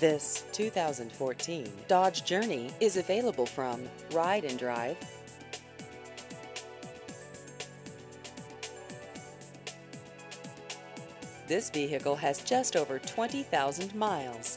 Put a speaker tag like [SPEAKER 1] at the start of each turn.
[SPEAKER 1] This 2014 Dodge Journey is available from Ride and Drive. This vehicle has just over 20,000 miles.